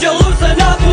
You loosen up?